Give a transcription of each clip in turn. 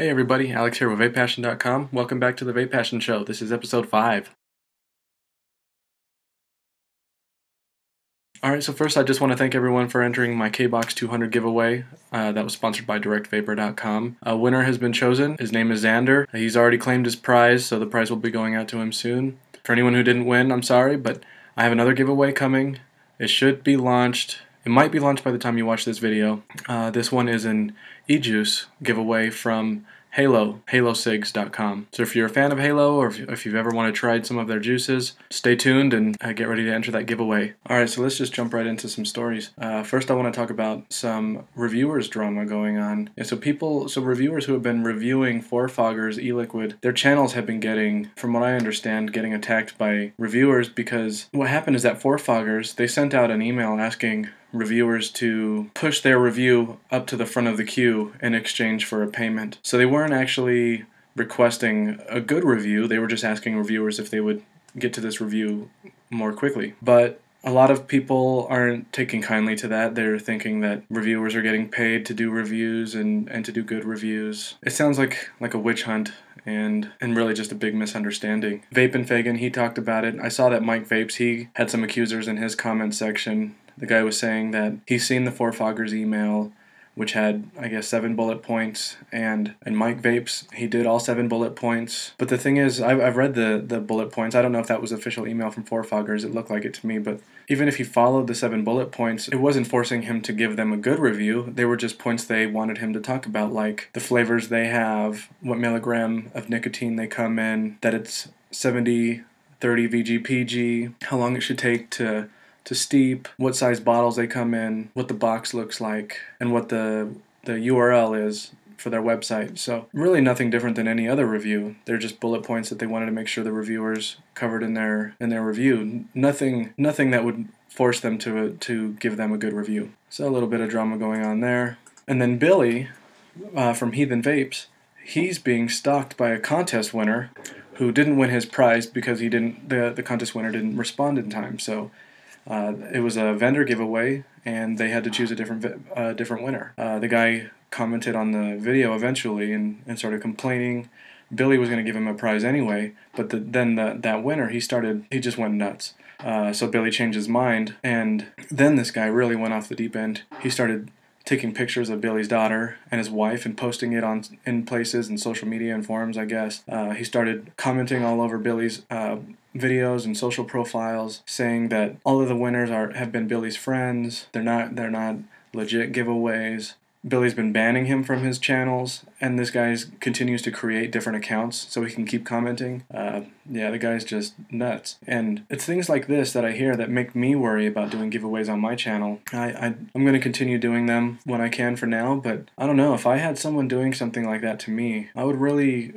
Hey everybody, Alex here with VapePassion.com. Welcome back to the Vape Passion Show. This is episode 5. Alright, so first I just want to thank everyone for entering my KBox 200 giveaway uh, that was sponsored by DirectVapor.com. A winner has been chosen. His name is Xander. He's already claimed his prize, so the prize will be going out to him soon. For anyone who didn't win, I'm sorry, but I have another giveaway coming. It should be launched it might be launched by the time you watch this video. Uh, this one is an e-juice giveaway from Halo, halocigs.com. So if you're a fan of Halo or if, you've ever wanted to try some of their juices, stay tuned and uh, get ready to enter that giveaway. All right, so let's just jump right into some stories. Uh, first, I want to talk about some reviewers drama going on. Yeah, so people, so reviewers who have been reviewing 4Fogger's e-liquid, their channels have been getting, from what I understand, getting attacked by reviewers because what happened is that 4Foggers, they sent out an email asking reviewers to push their review up to the front of the queue in exchange for a payment. So they weren't actually requesting a good review, they were just asking reviewers if they would get to this review more quickly. But a lot of people aren't taking kindly to that. They're thinking that reviewers are getting paid to do reviews and, and to do good reviews. It sounds like like a witch hunt and and really just a big misunderstanding. Vape and Fagan, he talked about it. I saw that Mike Vapes, he had some accusers in his comment section the guy was saying that he's seen the 4Foggers email which had I guess seven bullet points and and Mike Vapes he did all seven bullet points. But the thing is I've, I've read the the bullet points. I don't know if that was official email from 4Foggers it looked like it to me but even if he followed the seven bullet points it wasn't forcing him to give them a good review. They were just points they wanted him to talk about like the flavors they have what milligram of nicotine they come in that it's 70 30 VGPG how long it should take to to steep, what size bottles they come in, what the box looks like, and what the the URL is for their website. So really nothing different than any other review. They're just bullet points that they wanted to make sure the reviewers covered in their in their review. Nothing nothing that would force them to to give them a good review. So a little bit of drama going on there. And then Billy uh, from Heathen Vapes, he's being stalked by a contest winner who didn't win his prize because he didn't the the contest winner didn't respond in time. So uh, it was a vendor giveaway, and they had to choose a different uh, different winner. Uh, the guy commented on the video eventually and, and started complaining. Billy was going to give him a prize anyway, but the, then the, that winner, he started, he just went nuts. Uh, so Billy changed his mind, and then this guy really went off the deep end. He started taking pictures of Billy's daughter and his wife and posting it on in places and social media and forums. I guess uh, he started commenting all over Billy's uh, videos and social profiles, saying that all of the winners are have been Billy's friends. They're not they're not legit giveaways. Billy's been banning him from his channels, and this guy continues to create different accounts so he can keep commenting. Uh, yeah, the guy's just nuts. And it's things like this that I hear that make me worry about doing giveaways on my channel. I, I I'm going to continue doing them when I can for now, but I don't know if I had someone doing something like that to me, I would really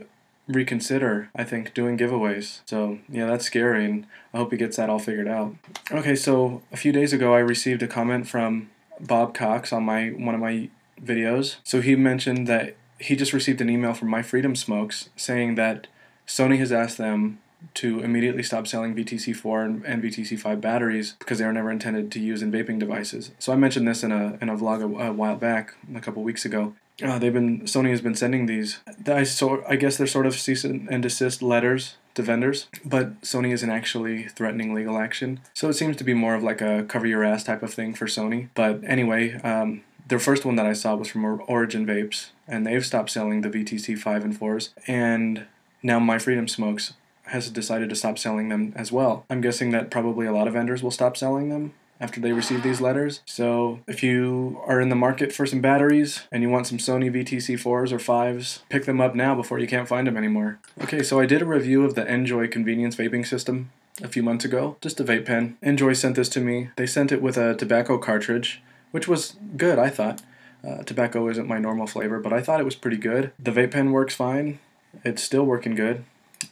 reconsider, I think, doing giveaways. So, yeah, that's scary, and I hope he gets that all figured out. Okay, so a few days ago, I received a comment from Bob Cox on my one of my videos. So he mentioned that he just received an email from My Freedom Smokes saying that Sony has asked them to immediately stop selling VTC4 and, and VTC5 batteries because they are never intended to use in vaping devices. So I mentioned this in a in a vlog a, a while back, a couple weeks ago. Uh, they've been Sony has been sending these. I so I guess they're sort of cease and desist letters to vendors, but Sony isn't actually threatening legal action. So it seems to be more of like a cover your ass type of thing for Sony. But anyway, um, their first one that I saw was from Origin Vapes, and they've stopped selling the VTC 5 and 4s. And now My Freedom Smokes has decided to stop selling them as well. I'm guessing that probably a lot of vendors will stop selling them after they receive these letters. So if you are in the market for some batteries and you want some Sony VTC 4s or 5s, pick them up now before you can't find them anymore. Okay, so I did a review of the NJOY convenience vaping system a few months ago, just a vape pen. NJOY sent this to me. They sent it with a tobacco cartridge, which was good, I thought. Uh, tobacco isn't my normal flavor, but I thought it was pretty good. The vape pen works fine. It's still working good.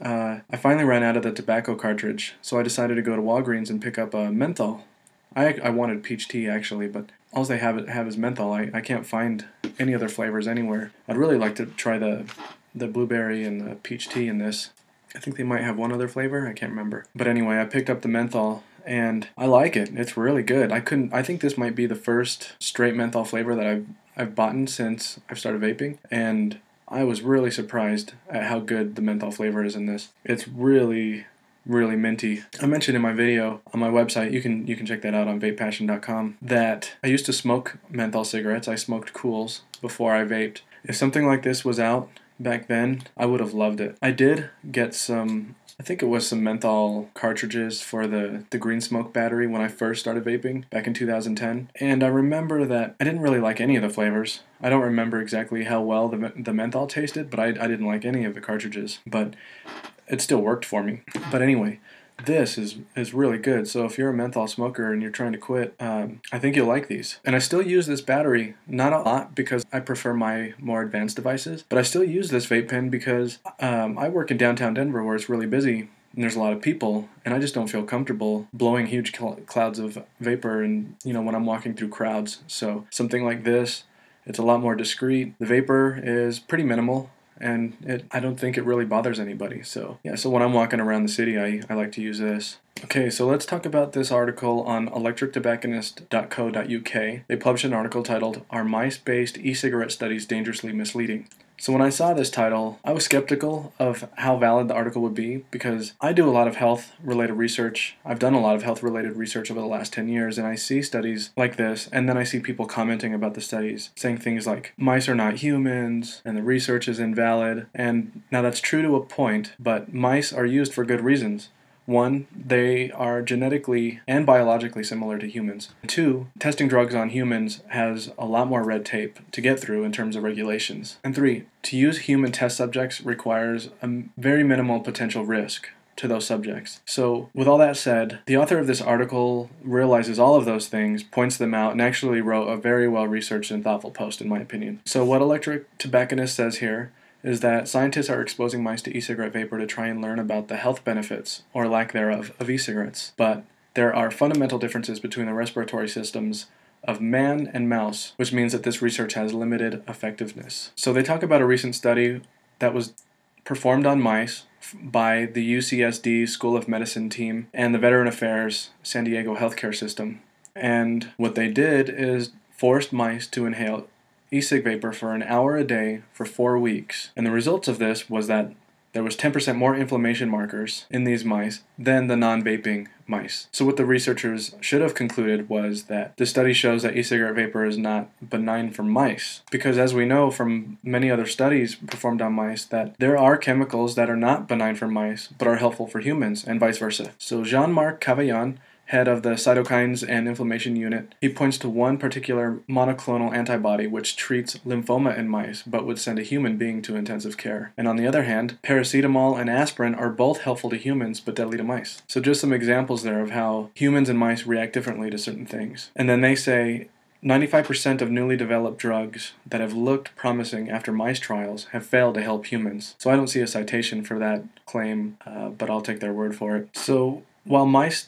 Uh, I finally ran out of the tobacco cartridge, so I decided to go to Walgreens and pick up a menthol I, I wanted peach tea actually, but all they have have is menthol. I, I can't find any other flavors anywhere. I'd really like to try the the blueberry and the peach tea in this. I think they might have one other flavor. I can't remember. But anyway, I picked up the menthol and I like it. It's really good. I couldn't. I think this might be the first straight menthol flavor that I've I've bought since I've started vaping, and I was really surprised at how good the menthol flavor is in this. It's really really minty. I mentioned in my video on my website, you can you can check that out on vapepassion.com, that I used to smoke menthol cigarettes. I smoked Kools before I vaped. If something like this was out back then, I would have loved it. I did get some I think it was some menthol cartridges for the, the green smoke battery when I first started vaping back in 2010. And I remember that I didn't really like any of the flavors. I don't remember exactly how well the, the menthol tasted, but I, I didn't like any of the cartridges. But it still worked for me. But anyway, this is is really good. So if you're a menthol smoker and you're trying to quit, um, I think you'll like these. And I still use this battery, not a lot because I prefer my more advanced devices, but I still use this vape pen because um, I work in downtown Denver where it's really busy and there's a lot of people and i just don't feel comfortable blowing huge cl- clouds of vapor and you know when i'm walking through crowds so something like this it's a lot more discreet the vapor is pretty minimal and it I don't think it really bothers anybody. So yeah, so when I'm walking around the city, I, I like to use this. Okay, so let's talk about this article on electrictobacconist.co.uk. They published an article titled Are Mice Based E Cigarette Studies Dangerously Misleading? So when I saw this title, I was skeptical of how valid the article would be because I do a lot of health related research. I've done a lot of health related research over the last 10 years and I see studies like this and then I see people commenting about the studies saying things like mice are not humans and the research is invalid. And now that's true to a point, but mice are used for good reasons. One, they are genetically and biologically similar to humans. Two, testing drugs on humans has a lot more red tape to get through in terms of regulations. And three, to use human test subjects requires a very minimal potential risk to those subjects. So, with all that said, the author of this article realizes all of those things, points them out, and actually wrote a very well researched and thoughtful post, in my opinion. So, what Electric Tobacconist says here is that scientists are exposing mice to e cigarette vapor to try and learn about the health benefits, or lack thereof, of e cigarettes. But there are fundamental differences between the respiratory systems of man and mouse, which means that this research has limited effectiveness. So they talk about a recent study that was performed on mice by the UCSD School of Medicine team and the Veteran Affairs San Diego healthcare system. And what they did is forced mice to inhale e-cig vapor for an hour a day for four weeks. And the results of this was that there was 10% more inflammation markers in these mice than the non-vaping mice. So what the researchers should have concluded was that the study shows that e-cigarette vapor is not benign for mice because as we know from many other studies performed on mice that there are chemicals that are not benign for mice but are helpful for humans and vice versa. So Jean-Marc Cavaillon head of the cytokines and inflammation unit, he points to one particular monoclonal antibody which treats lymphoma in mice but would send a human being to intensive care. And on the other hand, paracetamol and aspirin are both helpful to humans but deadly to mice. So just some examples there of how humans and mice react differently to certain things. And then they say 95% of newly developed drugs that have looked promising after mice trials have failed to help humans. So I don't see a citation for that claim, uh, but I'll take their word for it. So while mice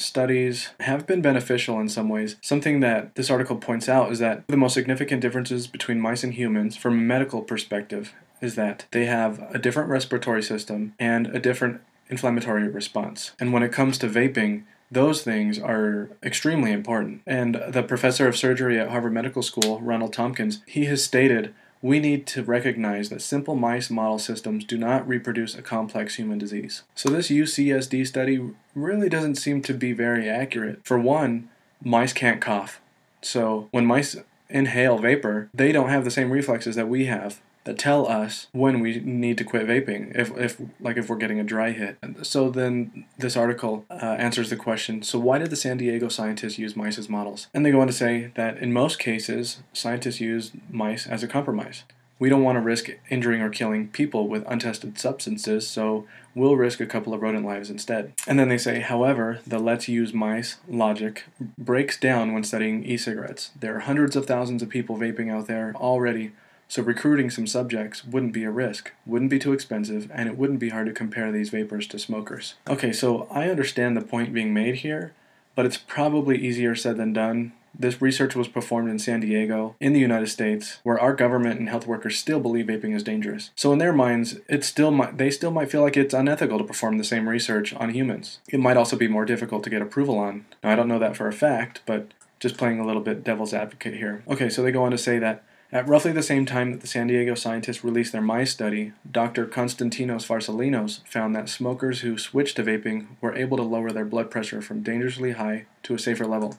studies have been beneficial in some ways. Something that this article points out is that the most significant differences between mice and humans, from a medical perspective, is that they have a different respiratory system and a different inflammatory response. And when it comes to vaping, those things are extremely important. And the professor of surgery at Harvard Medical School, Ronald Tompkins, he has stated we need to recognize that simple mice model systems do not reproduce a complex human disease. So, this UCSD study really doesn't seem to be very accurate. For one, mice can't cough. So, when mice inhale vapor, they don't have the same reflexes that we have that tell us when we need to quit vaping if, if like if we're getting a dry hit so then this article uh, answers the question so why did the san diego scientists use mice as models and they go on to say that in most cases scientists use mice as a compromise we don't want to risk injuring or killing people with untested substances, so we'll risk a couple of rodent lives instead. And then they say, however, the let's use mice logic breaks down when studying e cigarettes. There are hundreds of thousands of people vaping out there already so recruiting some subjects wouldn't be a risk, wouldn't be too expensive, and it wouldn't be hard to compare these vapors to smokers. Okay, so I understand the point being made here, but it's probably easier said than done. This research was performed in San Diego, in the United States, where our government and health workers still believe vaping is dangerous. So in their minds, it still might, they still might feel like it's unethical to perform the same research on humans. It might also be more difficult to get approval on. Now I don't know that for a fact, but just playing a little bit devil's advocate here. Okay, so they go on to say that At roughly the same time that the San Diego scientists released their mice study, Dr. Konstantinos Farsalinos found that smokers who switched to vaping were able to lower their blood pressure from dangerously high to a safer level.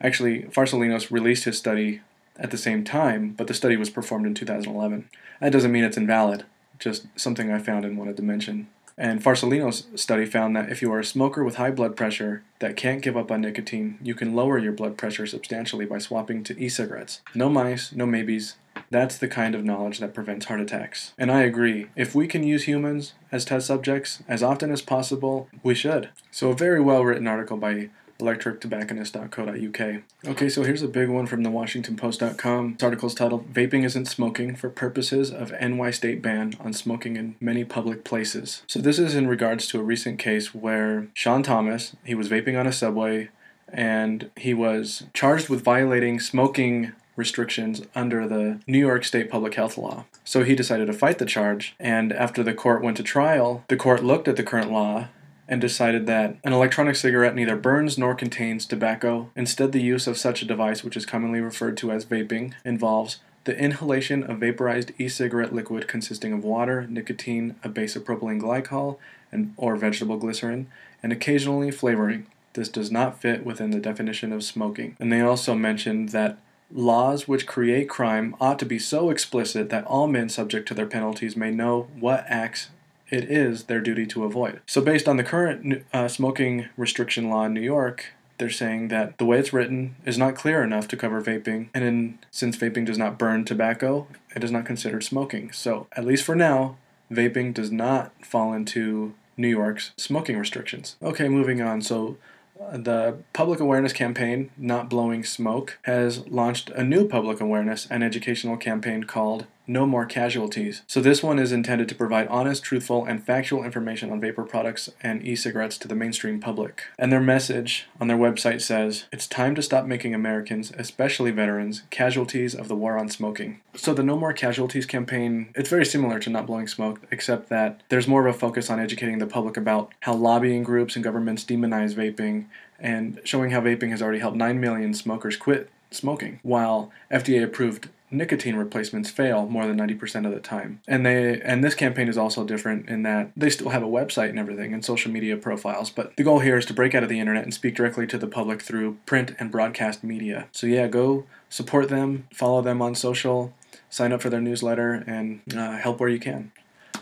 Actually, Farsalinos released his study at the same time, but the study was performed in 2011. That doesn't mean it's invalid, just something I found and wanted to mention. And Farsalinos' study found that if you are a smoker with high blood pressure that can't give up on nicotine, you can lower your blood pressure substantially by swapping to e cigarettes. No mice, no maybes. That's the kind of knowledge that prevents heart attacks. And I agree, if we can use humans as test subjects as often as possible, we should. So, a very well written article by electrictobacconist.co.uk. Okay, so here's a big one from the WashingtonPost.com. This article is titled Vaping Isn't Smoking for Purposes of NY State Ban on Smoking in Many Public Places. So this is in regards to a recent case where Sean Thomas, he was vaping on a subway and he was charged with violating smoking restrictions under the New York State public health law. So he decided to fight the charge, and after the court went to trial, the court looked at the current law and decided that an electronic cigarette neither burns nor contains tobacco. Instead, the use of such a device, which is commonly referred to as vaping, involves the inhalation of vaporized e-cigarette liquid consisting of water, nicotine, a base of propylene glycol, and, or vegetable glycerin, and occasionally flavoring. This does not fit within the definition of smoking. And they also mentioned that laws which create crime ought to be so explicit that all men subject to their penalties may know what acts it is their duty to avoid. So, based on the current uh, smoking restriction law in New York, they're saying that the way it's written is not clear enough to cover vaping, and in, since vaping does not burn tobacco, it is not considered smoking. So, at least for now, vaping does not fall into New York's smoking restrictions. Okay, moving on. So, uh, the public awareness campaign, Not Blowing Smoke, has launched a new public awareness and educational campaign called no More Casualties. So this one is intended to provide honest, truthful, and factual information on vapor products and e-cigarettes to the mainstream public. And their message on their website says, It's time to stop making Americans, especially veterans, casualties of the war on smoking. So the No More Casualties campaign, it's very similar to Not Blowing Smoke, except that there's more of a focus on educating the public about how lobbying groups and governments demonize vaping and showing how vaping has already helped 9 million smokers quit smoking, while FDA approved nicotine replacements fail more than 90% of the time. And they and this campaign is also different in that they still have a website and everything and social media profiles, but the goal here is to break out of the internet and speak directly to the public through print and broadcast media. So yeah, go support them, follow them on social, sign up for their newsletter and uh, help where you can.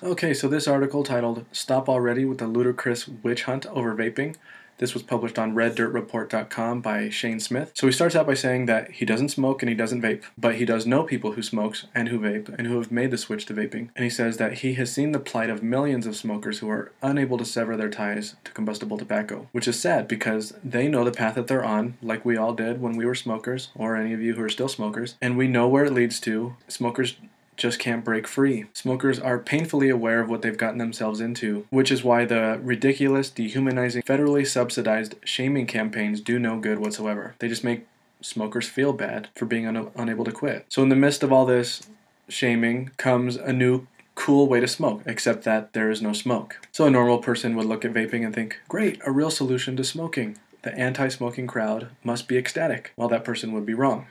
Okay, so this article titled Stop Already with the Ludicrous Witch Hunt Over Vaping this was published on reddirtreport.com by Shane Smith. So he starts out by saying that he doesn't smoke and he doesn't vape, but he does know people who smokes and who vape and who have made the switch to vaping. And he says that he has seen the plight of millions of smokers who are unable to sever their ties to combustible tobacco, which is sad because they know the path that they're on, like we all did when we were smokers, or any of you who are still smokers, and we know where it leads to. Smokers just can't break free. Smokers are painfully aware of what they've gotten themselves into, which is why the ridiculous, dehumanizing, federally subsidized shaming campaigns do no good whatsoever. They just make smokers feel bad for being un- unable to quit. So, in the midst of all this shaming comes a new cool way to smoke, except that there is no smoke. So, a normal person would look at vaping and think, great, a real solution to smoking. The anti smoking crowd must be ecstatic. Well, that person would be wrong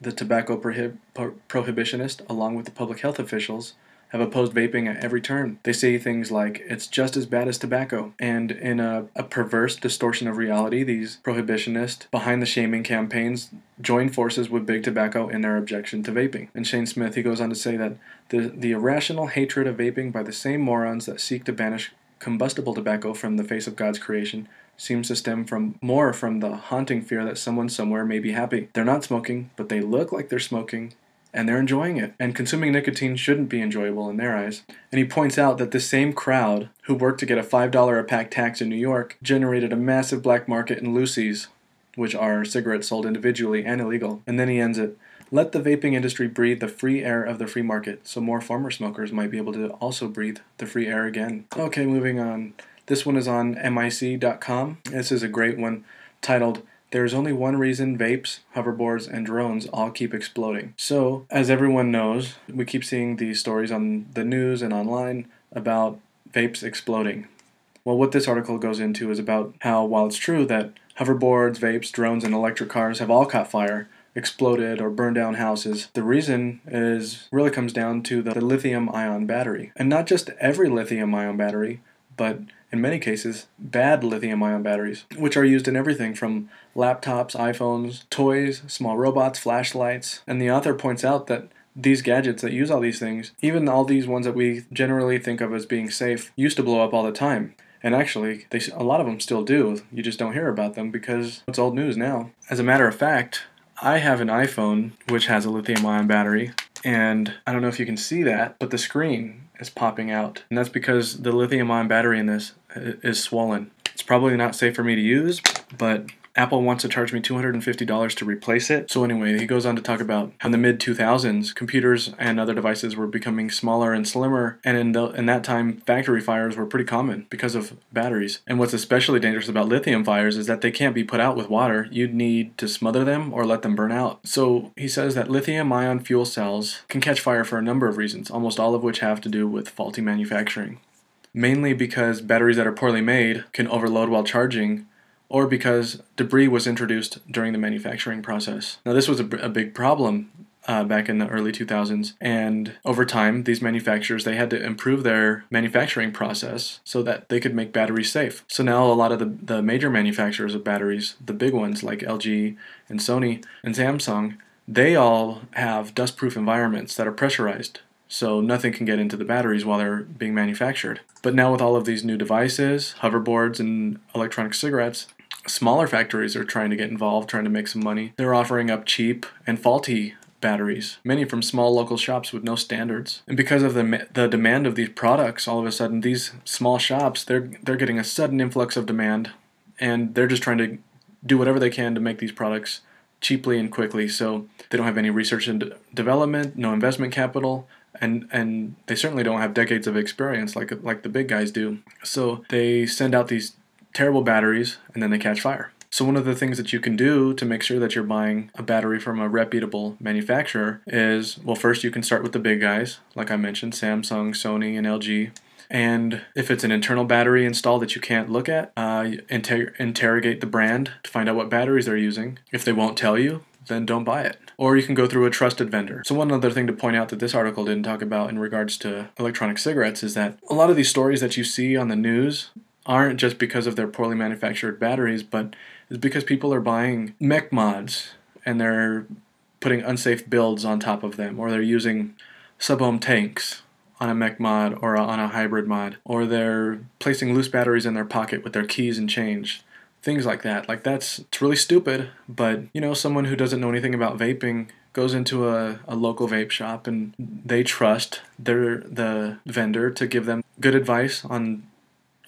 the tobacco prohib- prohibitionist, along with the public health officials, have opposed vaping at every turn. They say things like, it's just as bad as tobacco. And in a, a perverse distortion of reality, these prohibitionists behind the shaming campaigns join forces with big tobacco in their objection to vaping. And Shane Smith, he goes on to say that the, the irrational hatred of vaping by the same morons that seek to banish combustible tobacco from the face of God's creation seems to stem from more from the haunting fear that someone somewhere may be happy. They're not smoking, but they look like they're smoking and they're enjoying it. And consuming nicotine shouldn't be enjoyable in their eyes. And he points out that the same crowd who worked to get a $5 a pack tax in New York generated a massive black market in loosies, which are cigarettes sold individually and illegal. And then he ends it. Let the vaping industry breathe the free air of the free market, so more former smokers might be able to also breathe the free air again. Okay, moving on. This one is on mic.com. This is a great one titled there is only one reason vapes, hoverboards, and drones all keep exploding. So, as everyone knows, we keep seeing these stories on the news and online about vapes exploding. Well, what this article goes into is about how, while it's true that hoverboards, vapes, drones, and electric cars have all caught fire, exploded or burned down houses. The reason is really comes down to the, the lithium ion battery. And not just every lithium ion battery, but in many cases, bad lithium ion batteries, which are used in everything from laptops, iPhones, toys, small robots, flashlights. And the author points out that these gadgets that use all these things, even all these ones that we generally think of as being safe, used to blow up all the time. And actually, they, a lot of them still do. You just don't hear about them because it's old news now. As a matter of fact, I have an iPhone which has a lithium ion battery, and I don't know if you can see that, but the screen is popping out. And that's because the lithium ion battery in this is swollen. It's probably not safe for me to use, but Apple wants to charge me $250 to replace it. So anyway, he goes on to talk about how in the mid 2000s, computers and other devices were becoming smaller and slimmer, and in, the, in that time, factory fires were pretty common because of batteries. And what's especially dangerous about lithium fires is that they can't be put out with water. You'd need to smother them or let them burn out. So he says that lithium ion fuel cells can catch fire for a number of reasons, almost all of which have to do with faulty manufacturing mainly because batteries that are poorly made can overload while charging or because debris was introduced during the manufacturing process. Now, this was a, a big problem uh, back in the early 2000s, and over time, these manufacturers they had to improve their manufacturing process so that they could make batteries safe. So now, a lot of the, the major manufacturers of batteries, the big ones like LG and Sony and Samsung, they all have dust-proof environments that are pressurized so nothing can get into the batteries while they're being manufactured. But now with all of these new devices, hoverboards and electronic cigarettes, Smaller factories are trying to get involved, trying to make some money. They're offering up cheap and faulty batteries, many from small local shops with no standards. And because of the the demand of these products, all of a sudden these small shops they're they're getting a sudden influx of demand, and they're just trying to do whatever they can to make these products cheaply and quickly. So they don't have any research and development, no investment capital, and and they certainly don't have decades of experience like like the big guys do. So they send out these terrible batteries and then they catch fire. So, one of the things that you can do to make sure that you're buying a battery from a reputable manufacturer is well, first you can start with the big guys, like I mentioned Samsung, Sony, and LG. And if it's an internal battery install that you can't look at, uh, inter- interrogate the brand to find out what batteries they're using. If they won't tell you, then don't buy it. Or you can go through a trusted vendor. So, one other thing to point out that this article didn't talk about in regards to electronic cigarettes is that a lot of these stories that you see on the news aren't just because of their poorly manufactured batteries, but it's because people are buying mech mods and they're putting unsafe builds on top of them, or they're using sub-ohm tanks on a mech mod or on a hybrid mod, or they're placing loose batteries in their pocket with their keys and change. Things like that. Like that's it's really stupid, but you know, someone who doesn't know anything about vaping goes into a, a local vape shop and they trust their the vendor to give them good advice on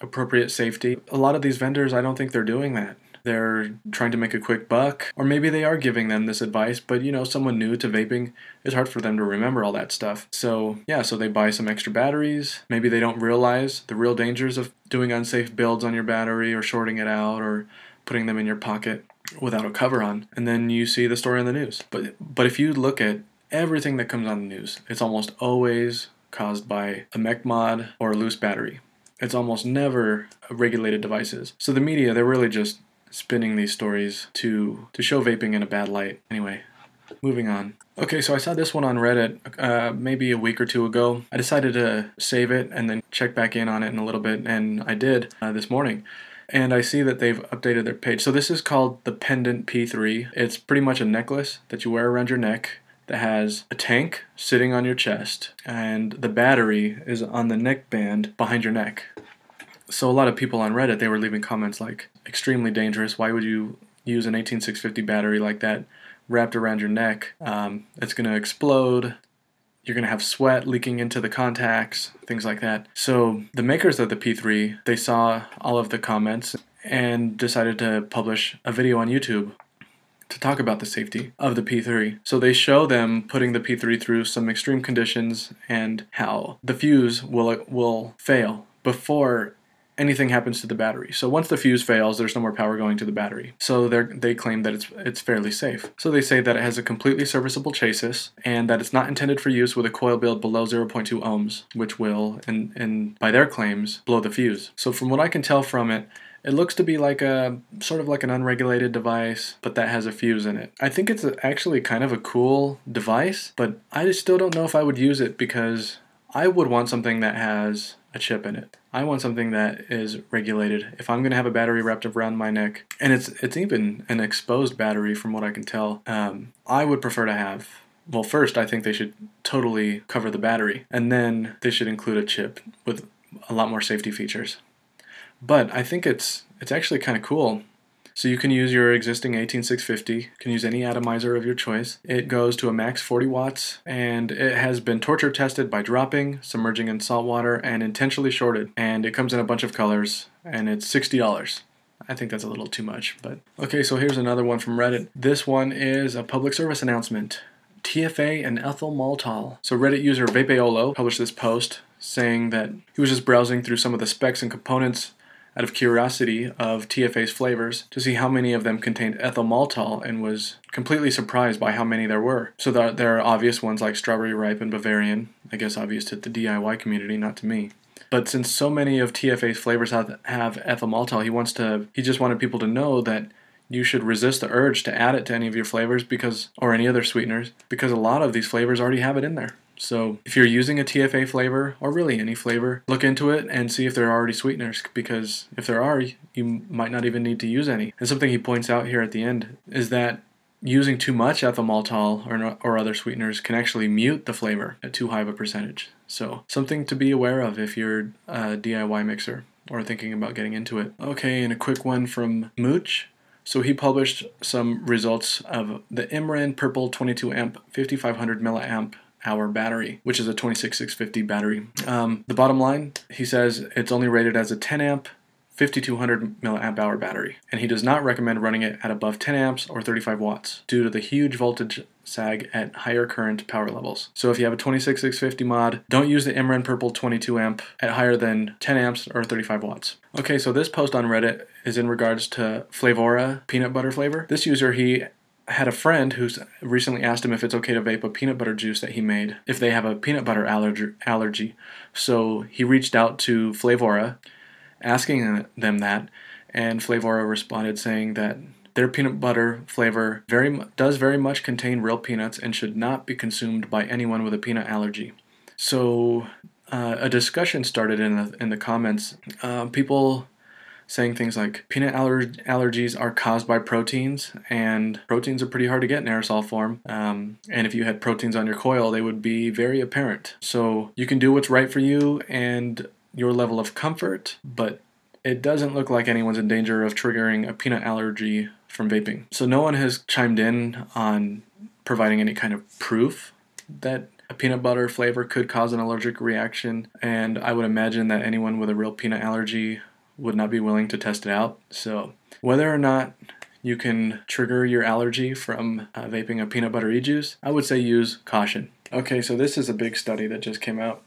appropriate safety. A lot of these vendors, I don't think they're doing that. They're trying to make a quick buck, or maybe they are giving them this advice, but you know, someone new to vaping, it's hard for them to remember all that stuff. So, yeah, so they buy some extra batteries. Maybe they don't realize the real dangers of doing unsafe builds on your battery or shorting it out or putting them in your pocket without a cover on. And then you see the story on the news. But but if you look at everything that comes on the news, it's almost always caused by a mech mod or a loose battery. It's almost never regulated devices. So the media, they're really just spinning these stories to to show vaping in a bad light. Anyway, moving on. Okay, so I saw this one on Reddit uh, maybe a week or two ago. I decided to save it and then check back in on it in a little bit, and I did uh, this morning. And I see that they've updated their page. So this is called the Pendant P3. It's pretty much a necklace that you wear around your neck that has a tank sitting on your chest and the battery is on the neck band behind your neck. So a lot of people on Reddit they were leaving comments like extremely dangerous. Why would you use an 18650 battery like that wrapped around your neck? Um, it's gonna explode. You're gonna have sweat leaking into the contacts, things like that. So the makers of the P3 they saw all of the comments and decided to publish a video on YouTube to talk about the safety of the P3. So they show them putting the P3 through some extreme conditions and how the fuse will will fail before anything happens to the battery. So once the fuse fails, there's no more power going to the battery. So they they claim that it's it's fairly safe. So they say that it has a completely serviceable chassis and that it's not intended for use with a coil build below 0.2 ohms, which will, and and by their claims, blow the fuse. So from what I can tell from it, It looks to be like a sort of like an unregulated device, but that has a fuse in it. I think it's actually kind of a cool device, but I just still don't know if I would use it because I would want something that has a chip in it. I want something that is regulated. If I'm going to have a battery wrapped around my neck, and it's it's even an exposed battery from what I can tell, um, I would prefer to have. Well, first, I think they should totally cover the battery, and then they should include a chip with a lot more safety features. But I think it's it's actually kind of cool. So you can use your existing 18650, can use any atomizer of your choice. It goes to a max 40 watts and it has been torture tested by dropping, submerging in salt water, and intentionally shorted. And it comes in a bunch of colors and it's $60. I think that's a little too much, but okay, so here's another one from Reddit. This one is a public service announcement. TFA and ethyl maltol. So Reddit user Vapeolo published this post saying that he was just browsing through some of the specs and components out of curiosity of TFA's flavors to see how many of them contained ethyl maltol and was completely surprised by how many there were. So there, there are obvious ones like strawberry ripe and Bavarian, I guess obvious to the DIY community, not to me. But since so many of TFA's flavors have, have ethyl maltol, he wants to he just wanted people to know that you should resist the urge to add it to any of your flavors because or any other sweeteners because a lot of these flavors already have it in there. So if you're using a TFA flavor, or really any flavor, look into it and see if there are already sweeteners, because if there are, you might not even need to use any. And something he points out here at the end is that using too much ethyl maltol or, or other sweeteners can actually mute the flavor at too high of a percentage. So something to be aware of if you're a DIY mixer or thinking about getting into it. Okay, and a quick one from Mooch. So he published some results of the IMREN Purple 22 amp 5500 milliamp hour battery, which is a 26650 battery. Um, the bottom line, he says it's only rated as a 10 amp 5200 milliamp hour battery, and he does not recommend running it at above 10 amps or 35 watts due to the huge voltage sag at higher current power levels. So if you have a 26650 mod, don't use the IMREN Purple 22 amp at higher than 10 amps or 35 watts. Okay, so this post on Reddit is in regards to Flavorah peanut butter flavor. This user, he had a friend who's recently asked him if it's okay to vape a peanut butter juice that he made if they have a peanut butter allergy. allergy. So he reached out to Flavorah asking them that, and Flavorah responded saying that their peanut butter flavor very does very much contain real peanuts and should not be consumed by anyone with a peanut allergy. So uh, a discussion started in the in the comments. Uh, people saying things like peanut aller- allergies are caused by proteins, and proteins are pretty hard to get in aerosol form. Um, and if you had proteins on your coil, they would be very apparent. So you can do what's right for you and your level of comfort, but it doesn't look like anyone's in danger of triggering a peanut allergy from vaping. So no one has chimed in on providing any kind of proof that a peanut butter flavor could cause an allergic reaction, and I would imagine that anyone with a real peanut allergy would not be willing to test it out. So, whether or not you can trigger your allergy from uh, vaping a peanut butter e juice, I would say use caution. Okay, so this is a big study that just came out.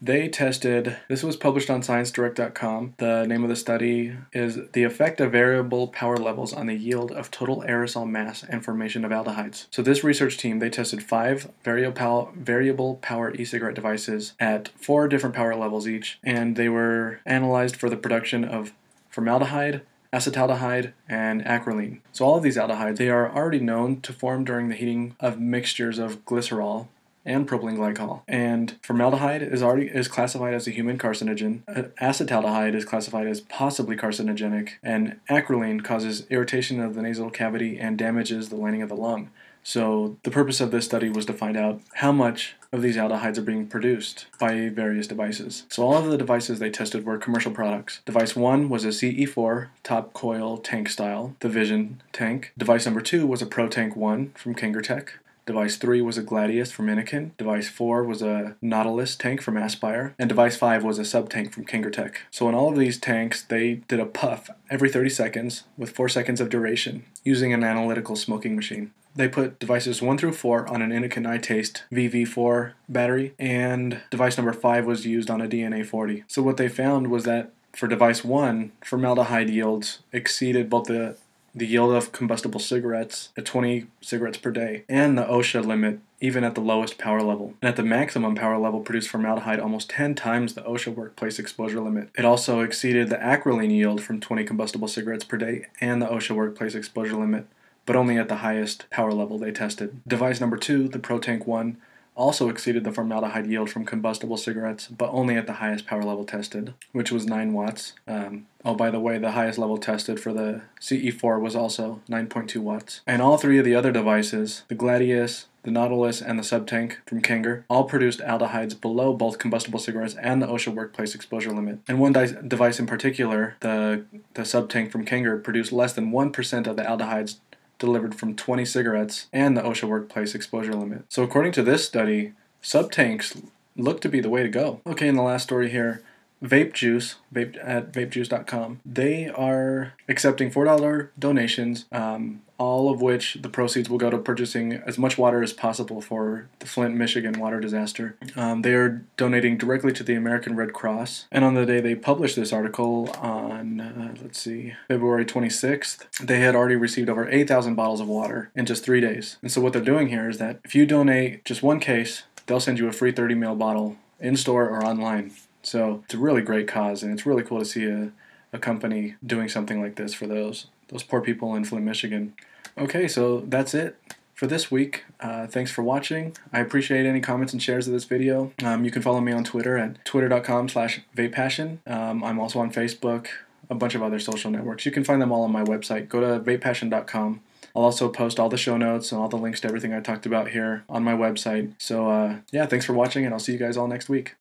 They tested, this was published on ScienceDirect.com. The name of the study is The Effect of Variable Power Levels on the Yield of Total Aerosol Mass and Formation of Aldehydes. So, this research team, they tested five variable, variable power e cigarette devices at four different power levels each, and they were analyzed for the production of formaldehyde, acetaldehyde, and acrolein. So all of these aldehydes, they are already known to form during the heating of mixtures of glycerol and propylene glycol. And formaldehyde is already is classified as a human carcinogen. Acetaldehyde is classified as possibly carcinogenic, and acrolein causes irritation of the nasal cavity and damages the lining of the lung. So the purpose of this study was to find out how much of these aldehydes are being produced by various devices. So all of the devices they tested were commercial products. Device 1 was a CE4 top coil tank style, the Vision tank. Device number 2 was a Pro Tank 1 from Kangertech. Device 3 was a Gladius from Innokin. Device 4 was a Nautilus tank from Aspire. And Device 5 was a sub tank from Kangertech. So in all of these tanks, they did a puff every 30 seconds with 4 seconds of duration using an analytical smoking machine. They put devices 1 through 4 on an Innokin iTaste VV4 battery, and device number 5 was used on a DNA 40. So what they found was that for device 1, formaldehyde yields exceeded both the the yield of combustible cigarettes at 20 cigarettes per day, and the OSHA limit even at the lowest power level. And at the maximum power level produced formaldehyde almost 10 times the OSHA workplace exposure limit. It also exceeded the acrolein yield from 20 combustible cigarettes per day and the OSHA workplace exposure limit, but only at the highest power level they tested. Device number two, the ProTank 1, also exceeded the formaldehyde yield from combustible cigarettes, but only at the highest power level tested, which was 9 watts. Um, oh, by the way, the highest level tested for the CE4 was also 9.2 watts. And all three of the other devices, the Gladius, the Nautilus, and the Subtank from Kanger, all produced aldehydes below both combustible cigarettes and the OSHA workplace exposure limit. And one device in particular, the, the Subtank from Kanger, produced less than 1% of the aldehydes delivered from 20 cigarettes and the OSHA workplace exposure limit. So, according to this study, sub tanks look to be the way to go. Okay, in the last story here, Vape Juice, vape at vapejuice.com, they are accepting $4 donations, um, all of which the proceeds will go to purchasing as much water as possible for the Flint, Michigan water disaster. Um, they are donating directly to the American Red Cross. And on the day they published this article, on, uh, let's see, February 26th, they had already received over 8,000 bottles of water in just three days. And so what they're doing here is that if you donate just one case, they'll send you a free 30 ml bottle in store or online. So it's a really great cause, and it's really cool to see a, a company doing something like this for those those poor people in Flint, Michigan. Okay, so that's it for this week. Uh, thanks for watching. I appreciate any comments and shares of this video. Um, you can follow me on Twitter at twitter.com slash vapepassion. Um, I'm also on Facebook, a bunch of other social networks. You can find them all on my website. Go to vapepassion.com. I'll also post all the show notes and all the links to everything I talked about here on my website. So, uh, yeah, thanks for watching, and I'll see you guys all next week.